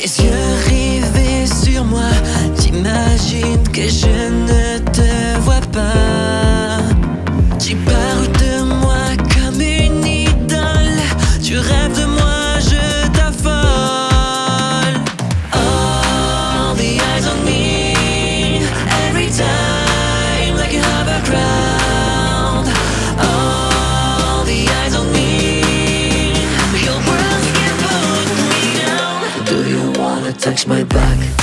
Tes yeux rivés sur moi, t'imagines que je ne te vois pas. It attacks my back.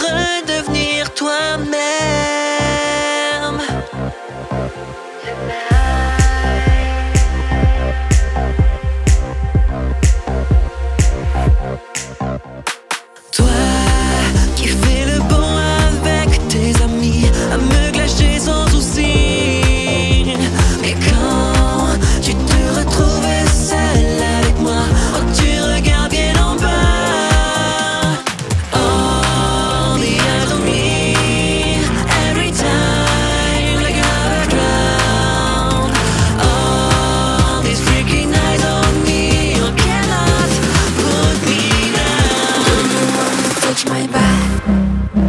redevenir toi-même. Mm-hmm.